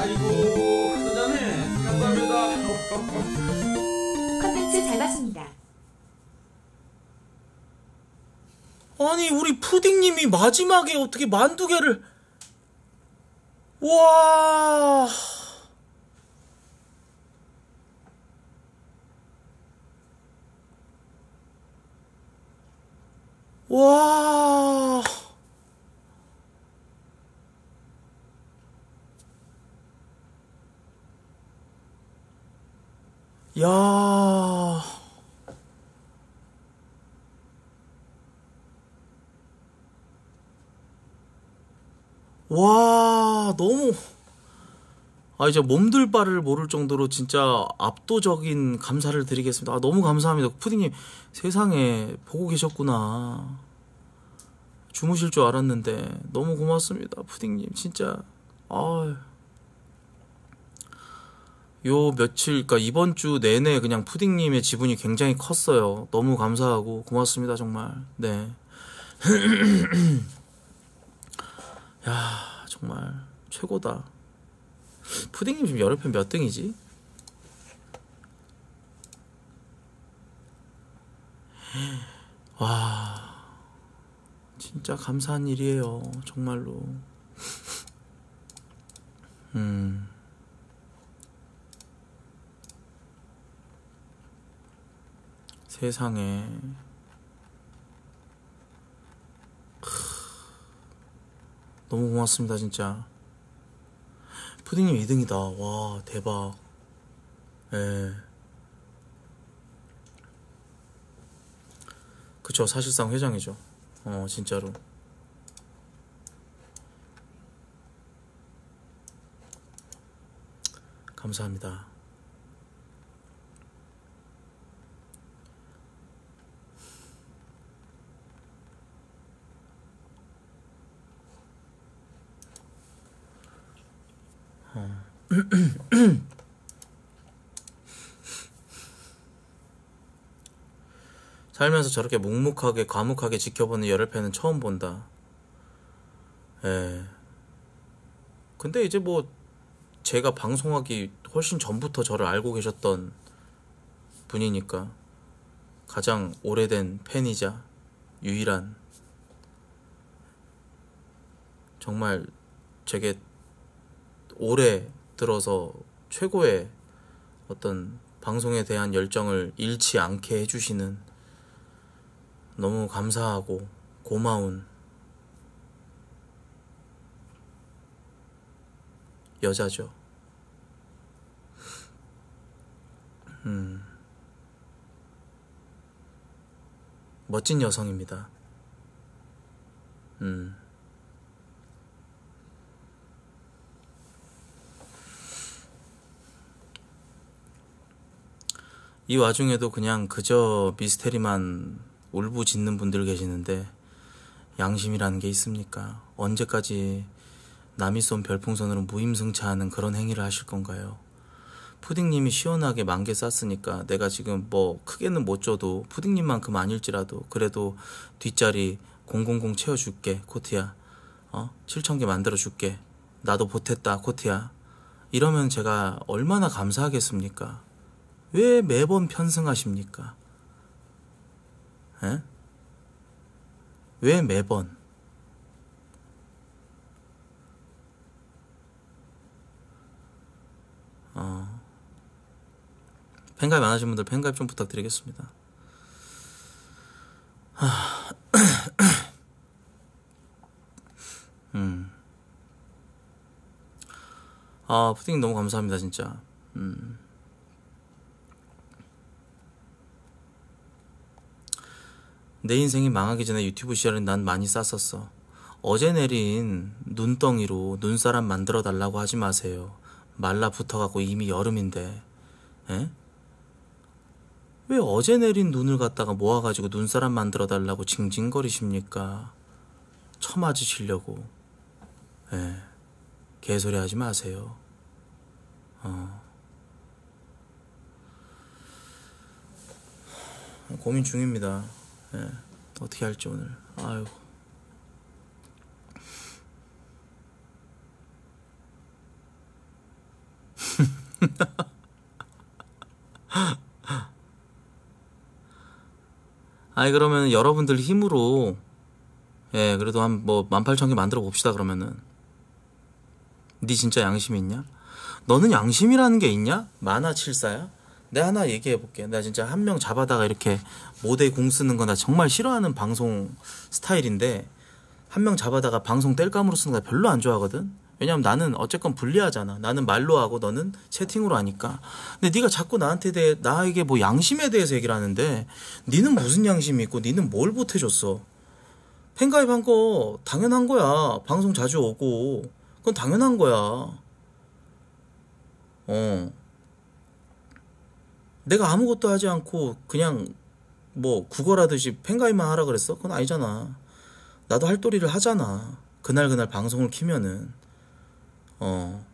아이고 사장님 감사합니다. 컨텐츠 잘 봤습니다. 아니 우리 푸딩님이 마지막에 어떻게 만두 개를 와 와. 야. 와, 너무. 아, 이제 몸둘 바를 모를 정도로 진짜 압도적인 감사를 드리겠습니다. 아, 너무 감사합니다. 푸딩님, 세상에 보고 계셨구나. 주무실 줄 알았는데, 너무 고맙습니다. 푸딩님, 진짜. 아 요 며칠, 그니까 이번 주 내내 그냥 푸딩님의 지분이 굉장히 컸어요. 너무 감사하고 고맙습니다, 정말. 네. 야, 정말 최고다. 푸딩님 지금 열흘편 몇 등이지? 와, 진짜 감사한 일이에요. 정말로. 음. 세상에. 너무 고맙습니다, 진짜. 푸딩님 2등이다. 와, 대박. 예. 그쵸, 사실상 회장이죠. 어, 진짜로. 감사합니다. 살면서 저렇게 묵묵하게 과묵하게 지켜보는 열혈팬은 처음 본다. 예. 근데 이제 뭐 제가 방송하기 훨씬 전부터 저를 알고 계셨던 분이니까 가장 오래된 팬이자 유일한 정말 제게 올해 들어서 최고의 어떤 방송에 대한 열정을 잃지 않게 해주시는 너무 감사하고 고마운 여자죠. 음. 멋진 여성입니다. 음. 이 와중에도 그냥 그저 미스테리만 울부짖는 분들 계시는데 양심이라는 게 있습니까? 언제까지 남이 쏜 별풍선으로 무임승차하는 그런 행위를 하실 건가요? 푸딩님이 시원하게 만개 쌌으니까 내가 지금 뭐 크게는 못 줘도 푸딩님만큼 아닐지라도 그래도 뒷자리 000 채워줄게 코트야 어? 7천개 만들어줄게 나도 보탰다 코트야 이러면 제가 얼마나 감사하겠습니까? 왜 매번 편승하십니까? 에? 왜 매번? 어. 팬가입 안 하신 분들 팬가입 좀 부탁드리겠습니다. 음. 아, 푸딩 너무 감사합니다, 진짜. 음. 내 인생이 망하기 전에 유튜브 시절엔 난 많이 쌌었어. 어제 내린 눈덩이로 눈사람 만들어 달라고 하지 마세요. 말라 붙어갖고 이미 여름인데. 에? 왜 어제 내린 눈을 갖다가 모아가지고 눈사람 만들어 달라고 징징거리십니까? 처맞으시려고. 에. 개소리 하지 마세요. 어. 고민 중입니다. 예, 어떻게 할지 오늘. 아유. 아니 그러면 여러분들 힘으로 예 그래도 한 뭐 18,000개 만들어 봅시다 그러면은 네 진짜 양심 있냐? 너는 양심이라는 게 있냐? 만화 칠사야? 내가 하나 얘기해 볼게. 나 진짜 한 명 잡아다가 이렇게 모대 공 쓰는 거 나 정말 싫어하는 방송 스타일인데 한 명 잡아다가 방송 뗄감으로 쓰는 거 별로 안 좋아하거든. 왜냐면 나는 어쨌건 불리하잖아. 나는 말로 하고 너는 채팅으로 하니까. 근데 네가 자꾸 나한테 대해 나에게 뭐 양심에 대해서 얘기를 하는데 니는 무슨 양심이 있고 니는 뭘 보태줬어? 팬가입한 거 당연한 거야. 방송 자주 오고 그건 당연한 거야. 어. 내가 아무것도 하지 않고 그냥 뭐 국어라듯이 팬가입만 하라 그랬어? 그건 아니잖아. 나도 할 도리를 하잖아. 그날 그날 방송을 키면은 어.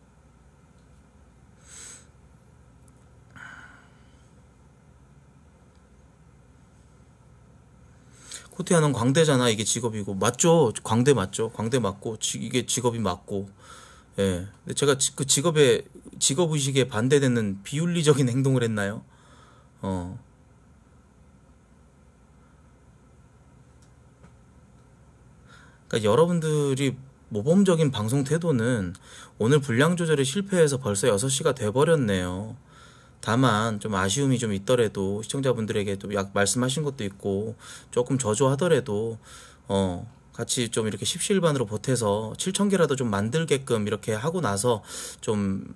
코트야는 광대잖아. 이게 직업이고 맞죠? 광대 맞죠? 광대 맞고 지- 이게 직업이 맞고. 예. 근데 제가 지- 그 직업에 직업 의식에 반대되는 비윤리적인 행동을 했나요? 어. 그러니까 여러분들이 모범적인 방송 태도는 오늘 분량 조절에 실패해서 벌써 6시가 돼버렸네요. 다만 좀 아쉬움이 좀 있더라도 시청자분들에게 또약 말씀하신 것도 있고 조금 저조하더라도 어 같이 좀 이렇게 십시일반으로 보태서 7천 개라도 좀 만들게끔 이렇게 하고 나서 좀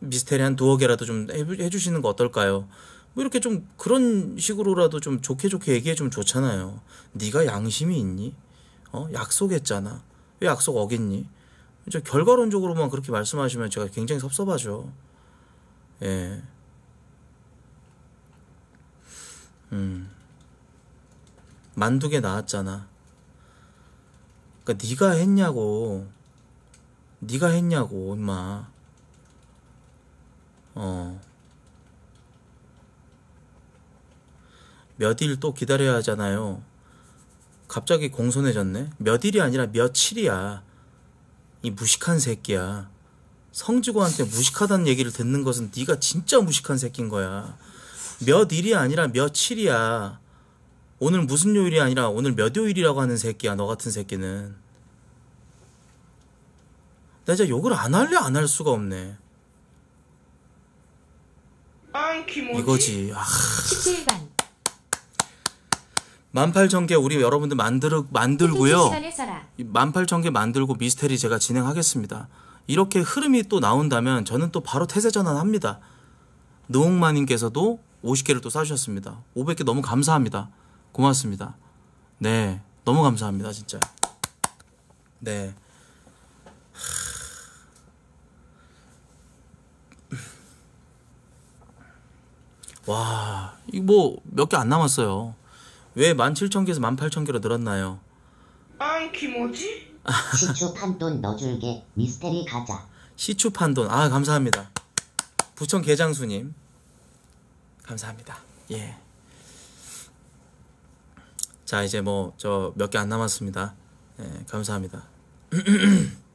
미스테리 한 두어 개라도 좀 해- 해주시는 거 어떨까요? 뭐 이렇게 좀 그런 식으로라도 좀 좋게 좋게 얘기해 주면 좋잖아요. 네가 양심이 있니? 어 약속했잖아. 왜 약속 어겼니? 저 결과론적으로만 그렇게 말씀하시면 제가 굉장히 섭섭하죠. 예. 음. 만두개 나왔잖아. 그러니까 네가 했냐고. 네가 했냐고, 임마. 어. 몇 일 또 기다려야 하잖아요. 갑자기 공손해졌네. 몇 일이 아니라 며칠이야. 이 무식한 새끼야. 성직원한테 무식하다는 얘기를 듣는 것은 네가 진짜 무식한 새끼인 거야. 몇 일이 아니라 며칠이야. 오늘 무슨 요일이 아니라 오늘 몇 요일이라고 하는 새끼야. 너 같은 새끼는. 나 진짜 욕을 안 할래 안 할 수가 없네. 이거지. 아, 17반 18,000개 우리 여러분들 만들, 만들고요. 18,000개 만들고 미스테리 제가 진행하겠습니다. 이렇게 흐름이 또 나온다면 저는 또 바로 태세 전환합니다. 노홍마님께서도 50개를 또 쏴주셨습니다. 500개 너무 감사합니다. 고맙습니다. 네, 너무 감사합니다, 진짜. 네. 와, 이거 뭐몇 개 안 남았어요. 왜 17,000개에서 18,000개로 늘었나요? 안 키모지? 시추 판돈 넣어줄게 미스테리 가자 시추 판돈 아 감사합니다 부천 계장수님 감사합니다 예. 자 이제 뭐 저 몇 개 안 남았습니다 예, 감사합니다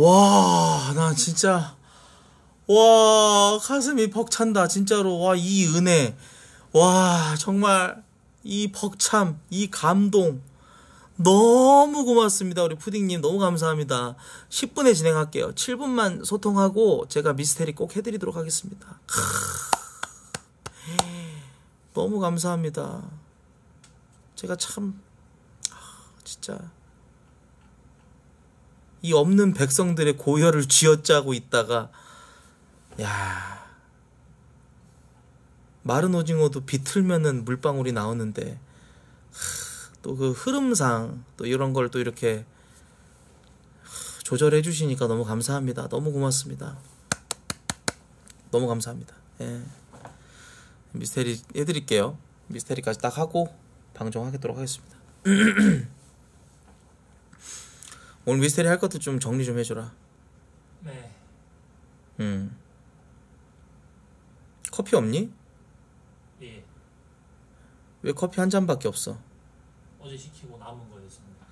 와, 나 진짜, 와, 가슴이 벅찬다, 진짜로. 와, 이 은혜. 와, 정말, 이 벅참, 이 감동. 너무 고맙습니다. 우리 푸딩님. 너무 감사합니다. 10분에 진행할게요. 7분만 소통하고, 제가 미스테리 꼭 해드리도록 하겠습니다. 크. 너무 감사합니다. 제가 참, 아, 진짜. 이 없는 백성들의 고혈을 쥐어짜고 있다가 야 마른 오징어도 비틀면은 물방울이 나오는데 또 그 흐름상 또 이런 걸 또 이렇게 하, 조절해 주시니까 너무 감사합니다. 너무 고맙습니다. 너무 감사합니다. 예. 미스테리 해드릴게요. 미스테리까지 딱 하고 방송하도록 하겠습니다. 오늘 미스테리 할 것도 좀 정리 좀 해줘라. 네. 음. 커피 없니? 예. 왜 커피 한 잔밖에 없어? 어제 시키고 남은 거였습니다.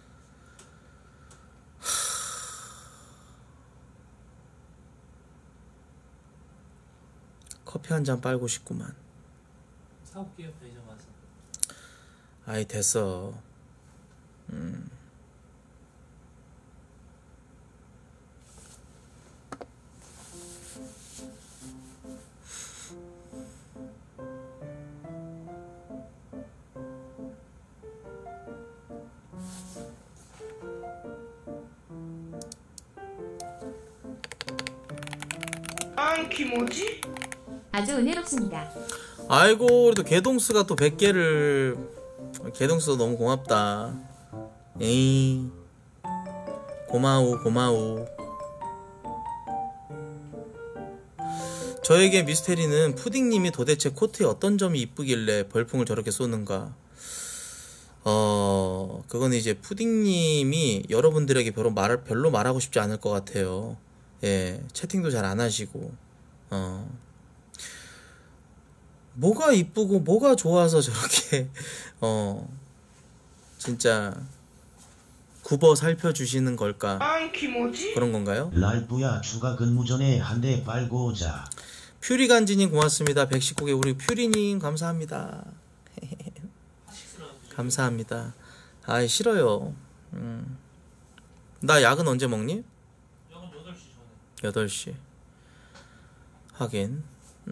커피 한 잔 빨고 싶구만. 사올게요 편의점 가서. 아이 됐어. 아, 기모지? 아주 은혜롭습니다. 아이고 그래도 개동스가 또 100개를 개동스 너무 고맙다. 에이 고마워 고마워. 저에게 미스테리는 푸딩님이 도대체 코트에 어떤 점이 이쁘길래 벌풍을 저렇게 쏘는가. 어 그거는 이제 푸딩님이 여러분들에게 별로 말 별로 말하고 싶지 않을 것 같아요. 예 채팅도 잘 안 하시고 어. 뭐가 이쁘고 뭐가 좋아서 저렇게 어 진짜 굽어 살펴주시는 걸까 아? 그런 건가요? 랄프야 추가 근무 전에 한 대 빨고 오자. 퓨리간지님 고맙습니다 119개 우리 퓨리님 감사합니다 감사합니다 아이 싫어요 음. 나 약은 언제 먹니? 약은 8시 전에. 8시 하긴. 이-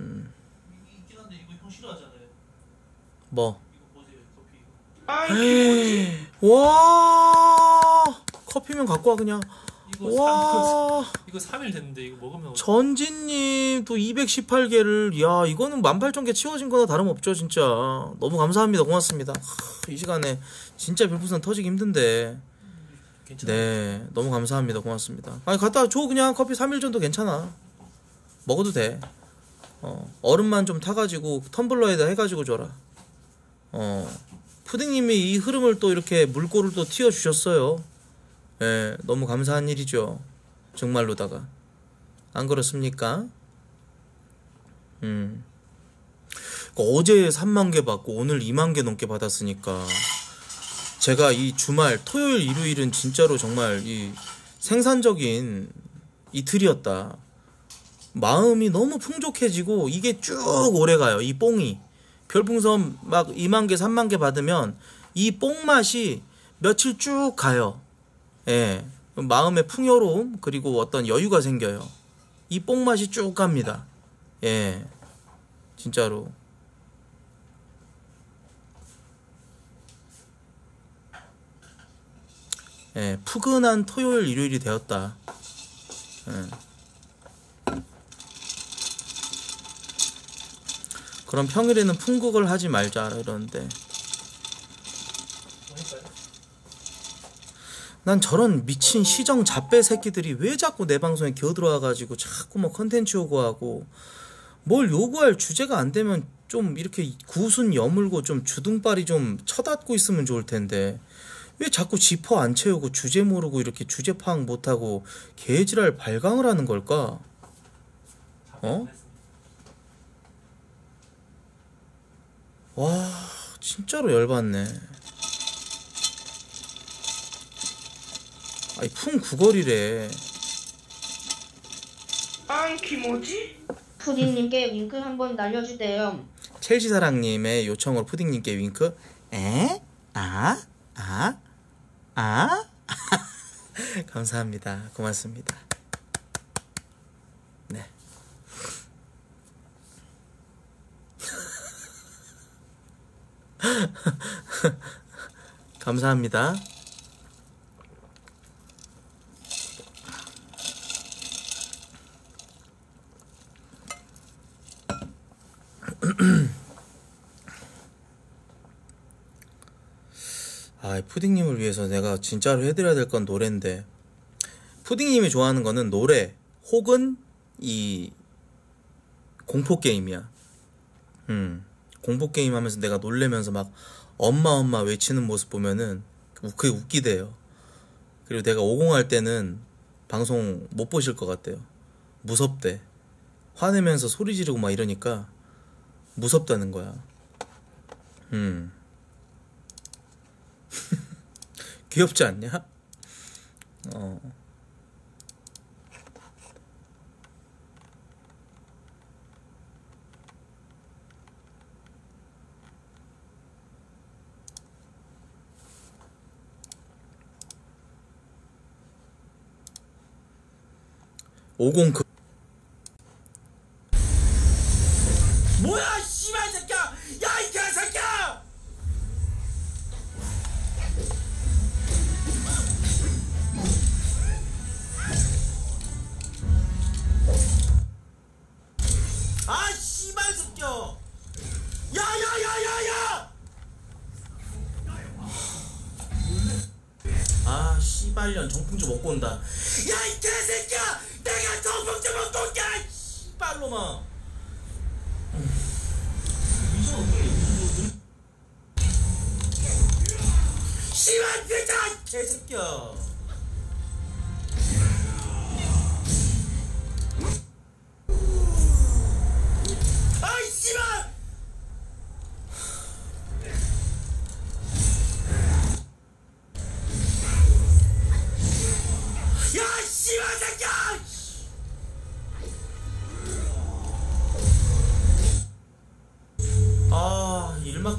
있긴 한데 이거 형 싫어하잖아요. 뭐? 와! 커피면 갖고 와 그냥. 이거 3, 와 이거 3일 됐는데 이거 먹으면 전진님 또 218개를 야 이거는 18,000개 치워진 거나 다름없죠 진짜. 너무 감사합니다. 고맙습니다. 하, 이 시간에 진짜 별풍선 터지기 힘든데. 괜찮아. 네 너무 감사합니다. 고맙습니다. 아니 갖다 줘 그냥. 커피 3일 정도 괜찮아 먹어도 돼. 어, 얼음만 좀 타가지고 텀블러에다 해가지고 줘라. 어 푸딩님이 이 흐름을 또 이렇게 물꼬를 또 튀어주셨어요. 예 너무 감사한 일이죠. 정말로다가. 안 그렇습니까? 음. 어제 3만 개 받고 오늘 2만 개 넘게 받았으니까 제가 이 주말 토요일 일요일은 진짜로 정말 이 생산적인 이틀이었다. 마음이 너무 풍족해지고 이게 쭉 오래 가요. 이 뽕이 별풍선 막 2만 개, 3만 개 받으면 이 뽕 맛이 며칠 쭉 가요. 예. 마음의 풍요로움 그리고 어떤 여유가 생겨요. 이 뽕 맛이 쭉 갑니다. 예. 진짜로. 예, 푸근한 토요일 일요일이 되었다. 예. 그럼 평일에는 풍국을 하지 말자 이러는데. 난 저런 미친 시정 잡배 새끼들이 왜 자꾸 내 방송에 기어들어와가지고 자꾸 뭐 컨텐츠 요구하고 뭘 요구할 주제가 안 되면 좀 이렇게 구순 여물고 좀 주둥발이 좀 쳐닫고 있으면 좋을 텐데 왜 자꾸 지퍼 안 채우고 주제 모르고 이렇게 주제 파악 못하고 개지랄 발광을 하는 걸까? 어? 와 진짜로 열받네 아니 풍 구걸이래 아, 기모지? 푸딩님께 윙크 한번 날려주세요. 첼시 사랑님의 요청으로 푸딩님께 윙크 에? 아? 아? 아? 감사합니다 고맙습니다 감사합니다. 아, 푸딩님을 위해서 내가 진짜로 해드려야 될 건 노래인데. 푸딩님이 좋아하는 거는 노래 혹은 이 공포 게임이야. 음, 공포 게임 하면서 내가 놀래면서 막 엄마 엄마 외치는 모습 보면은 우- 그게 웃기대요. 그리고 내가 50 할 때는 방송 못 보실 것 같대요. 무섭대. 화내면서 소리 지르고 막 이러니까 무섭다는 거야. 음. 귀엽지 않냐? 어. 오공 그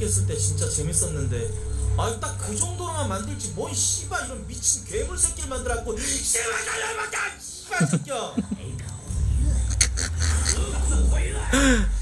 맡겼을 때 진짜 재밌었는데. 아, 딱 그 정도로만 만들지. 뭔 씨발 이런 미친 괴물 새끼를 만들었고. 씨발 달려맞자 씨발 새끼야.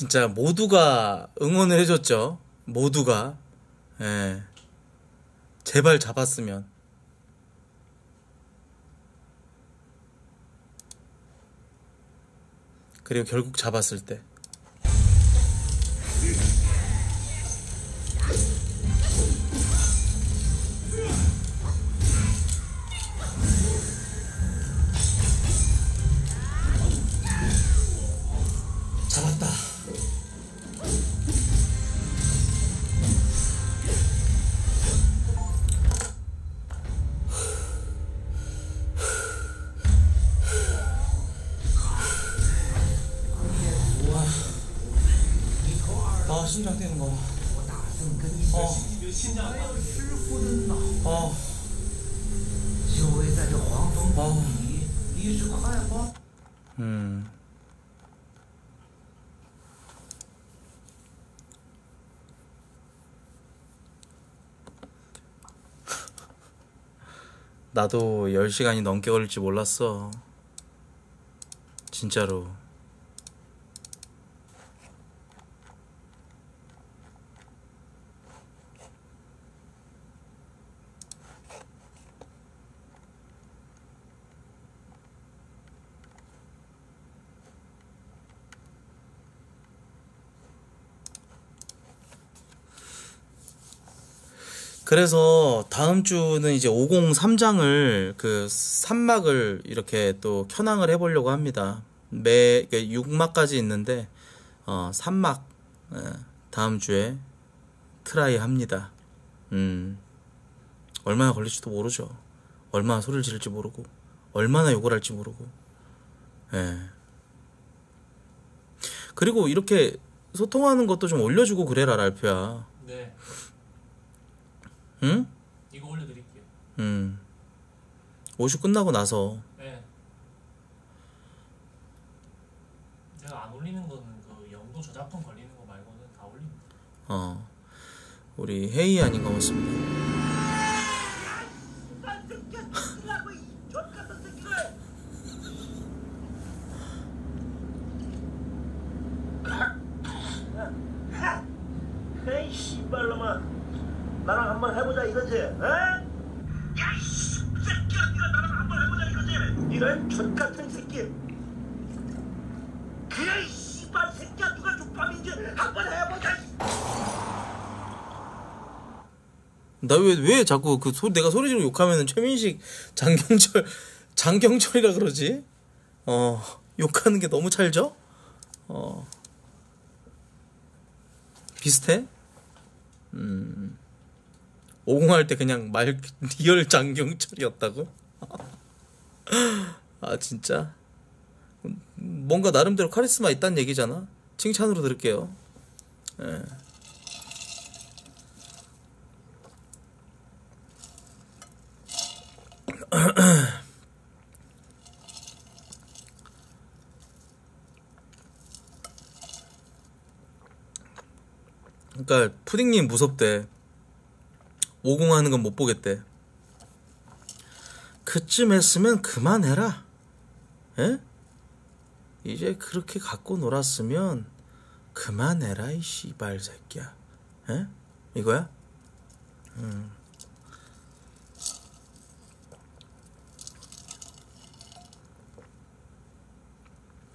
진짜 모두가 응원을 해줬죠. 모두가. 예. 제발 잡았으면. 그리고 결국 잡았을 때. 어. 음. 나도 10시간이 넘게 걸릴 줄 몰랐어. 진짜로. 그래서 다음 주는 이제 503장을 그 3막을 이렇게 또 켜낭을 해보려고 합니다. 매 6막까지 있는데 어 3막 다음 주에 트라이 합니다. 음. 얼마나 걸릴지도 모르죠. 얼마나 소리를 지를지 모르고 얼마나 욕을 할지 모르고. 예. 그리고 이렇게 소통하는 것도 좀 올려주고 그래라 랄프야. 네. 응? 이거 올려드릴게요. 음. 오슈 끝나고 나서 네. 제가 안 올리는 거는 그 영도 저작권 걸리는 거 말고는 다 올립니다. 어 우리 회의 아닌가 같습니다. 에이 씨발놈아 나랑 한번 해보자 이거지 에? 야이 새끼야 네가 나랑 한번 해보자 이거지 이런 젖 같은 새끼 그래 이 씨발 새끼야 누가 족밥인지 한번 해보자 나 왜 왜 자꾸 그 소, 내가 소리 지르고 욕하면은 최민식 장경철 장경철이라 그러지? 어 욕하는 게 너무 찰져? 어 비슷해? 음 오공할 때 그냥 말 리얼 장경철이었다고? 아 진짜 뭔가 나름대로 카리스마 있다는 얘기잖아. 칭찬으로 들을게요. 예. 그러니까 푸딩님 무섭대. 오공하는 건 못 보겠대. 그쯤 했으면 그만해라. 에? 이제 그렇게 갖고 놀았으면 그만해라 이 씨발 새끼야. 에? 이거야? 음.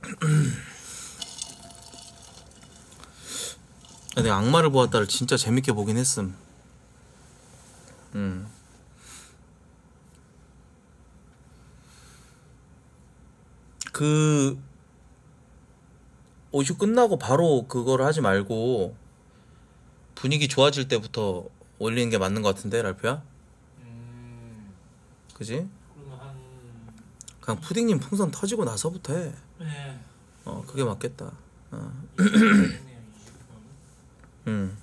내가 악마를 보았다를 진짜 재밌게 보긴 했음. 음. 그 오슈 끝나고 바로 그걸 하지 말고 분위기 좋아질 때부터 올리는 게 맞는 것 같은데 랄프야? 음. 그지? 한 그냥 푸딩님 풍선 터지고 나서부터 해. 네. 어 그게 맞겠다. 어. 됐네요. 20분. 음.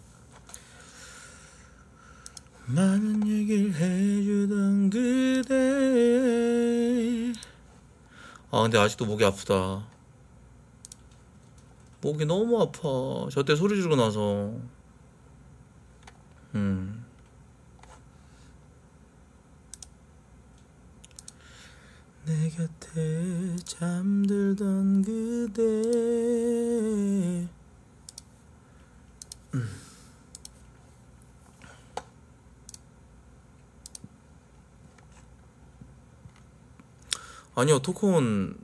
많은 얘기를 해주던 그대. 아, 근데 아직도 목이 아프다. 목이 너무 아파. 저 때 소리 지르고 나서. 음. 내 곁에 잠들던 그대. 아니요, 토크온은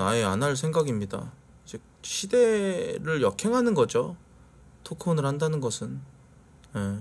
아예 안 할 생각입니다. 즉, 시대를 역행하는 거죠. 토크온을 한다는 것은. 예.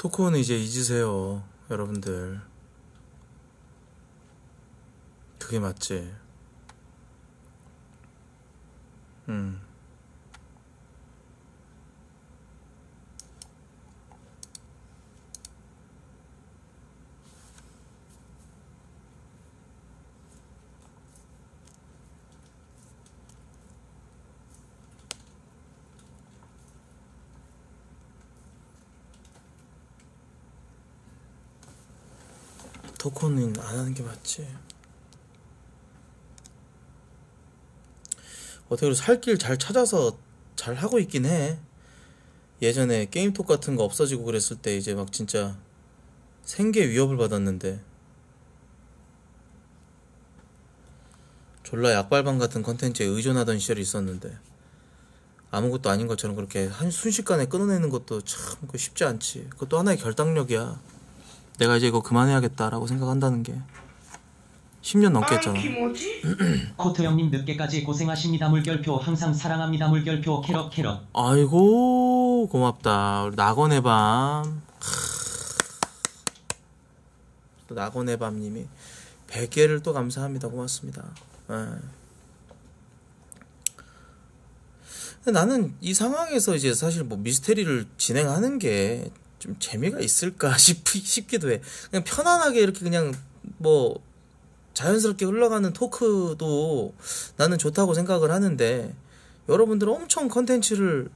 토크온은 이제 잊으세요, 여러분들. 그게 맞지. 음. 토크는 안 하는 게 맞지. 어떻게 살길 잘 찾아서 잘 하고 있긴 해. 예전에 게임톡 같은 거 없어지고 그랬을 때 이제 막 진짜 생계 위협을 받았는데 졸라 약발방 같은 컨텐츠에 의존하던 시절이 있었는데 아무것도 아닌 것처럼 그렇게 한 순식간에 끊어내는 것도 참 그거 쉽지 않지. 그것도 하나의 결단력이야. 내가 이제 이거 그만해야겠다라고 생각한다는 게 10년 넘게 했잖아. 코트 형님 늦게까지 고생하십니다 물결표 항상 사랑합니다 물결표 캐럿 캐럿 아이고 고맙다. 우리 낙원의 밤. 또 낙원의 밤님이 100개를 또 감사합니다. 고맙습니다. 예. 근데 나는 이 상황에서 이제 사실 뭐 미스테리를 진행하는 게 좀 재미가 있을까 싶, 싶기도 해. 그냥 편안하게 이렇게 그냥 뭐 자연스럽게 흘러가는 토크도 나는 좋다고 생각을 하는데 여러분들은 엄청 컨텐츠를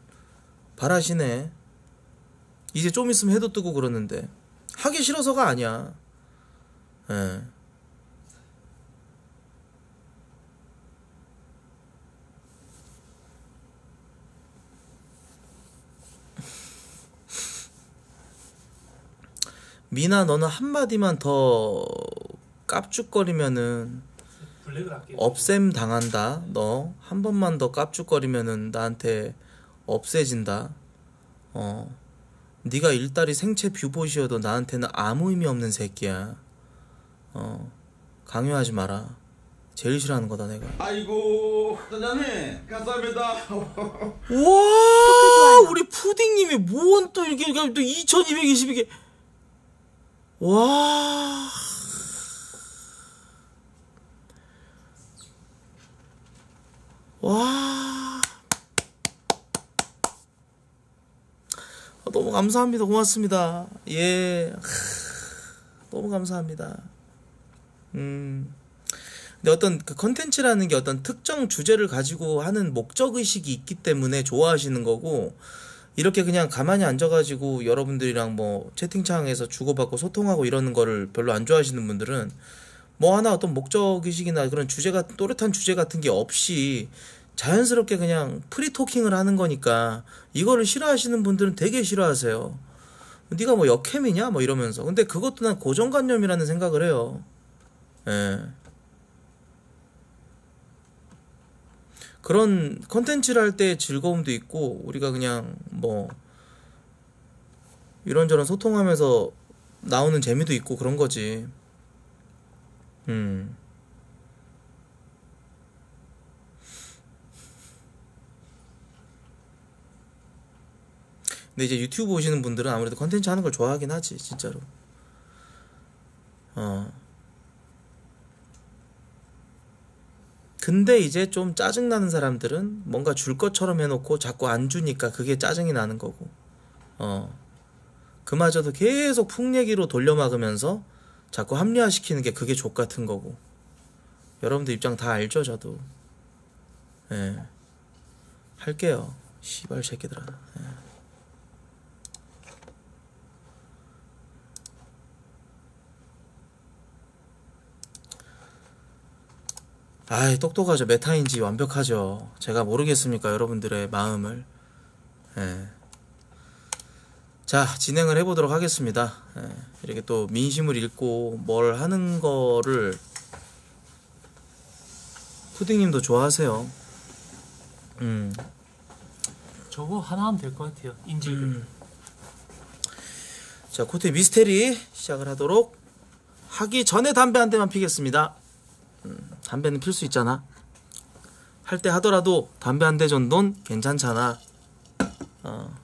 바라시네. 이제 좀 있으면 해도 뜨고 그러는데 하기 싫어서가 아니야. 예. 미나 너는 한마디만 더 깝죽거리면은 없앰 당한다. 너 한 번만 더 깝죽거리면은 나한테 없애진다. 어. 네가 일다리 생체 뷰봇이어도 나한테는 아무 의미 없는 새끼야. 어. 강요하지 마라. 제일 싫어하는 거다 내가. 아이고 사장님 감사합니다 와 우리 푸딩님이 뭔또 이게 또 2222개 와 와. 아, 너무 감사합니다. 고맙습니다. 예. 하, 너무 감사합니다. 음. 근데 어떤 그 컨텐츠라는 게 어떤 특정 주제를 가지고 하는 목적 의식이 있기 때문에 좋아하시는 거고 이렇게 그냥 가만히 앉아가지고 여러분들이랑 뭐 채팅창에서 주고받고 소통하고 이러는 거를 별로 안 좋아하시는 분들은 뭐 하나 어떤 목적 의식이나 그런 주제가 또렷한 주제 같은 게 없이 자연스럽게 그냥 free talking을 하는 거니까 이거를 싫어하시는 분들은 되게 싫어하세요. 네가 뭐 역캠이냐 뭐 이러면서 근데 그것도 난 고정관념이라는 생각을 해요. 예. 그런 컨텐츠를 할 때 즐거움도 있고 우리가 그냥 뭐 이런저런 소통하면서 나오는 재미도 있고 그런 거지. 음. 근데 이제 유튜브 보시는 분들은 아무래도 컨텐츠 하는 걸 좋아하긴 하지, 진짜로. 어. 근데 이제 좀 짜증나는 사람들은 뭔가 줄 것처럼 해놓고 자꾸 안 주니까 그게 짜증이 나는 거고. 어. 그마저도 계속 풍얘기로 돌려막으면서 자꾸 합리화시키는 게 그게 족 같은 거고. 여러분들 입장 다 알죠, 저도. 예. 할게요. 씨발 새끼들아. 예. 아이 똑똑하죠 메타인지 완벽하죠 제가 모르겠습니까 여러분들의 마음을 예. 자 진행을 해보도록 하겠습니다 예. 이렇게 또 민심을 읽고 뭘 하는 거를 푸딩님도 좋아하세요 음. 저거 하나 하면 될 것 같아요. 인지. 음. 자 코트 미스테리 시작을 하도록 하기 전에 담배 한 대만 피겠습니다 음, 담배는 필 수 있잖아. 할 때 하더라도 담배 한대 정도는 괜찮잖아. 어.